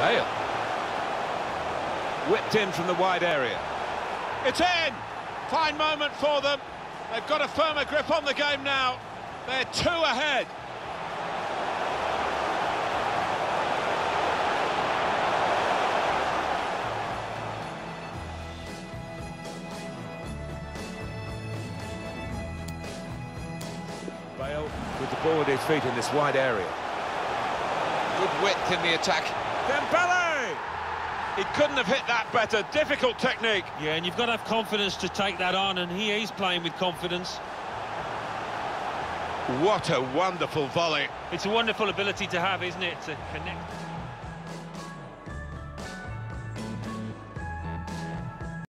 Bale. Whipped in from the wide area. It's in! Fine moment for them. They've got a firmer grip on the game now. They're two ahead. Bale with the ball at his feet in this wide area. Good width in the attack. Dembele! He couldn't have hit that better. Difficult technique. Yeah, and you've got to have confidence to take that on, and he is playing with confidence. What a wonderful volley. It's a wonderful ability to have, isn't it, to connect.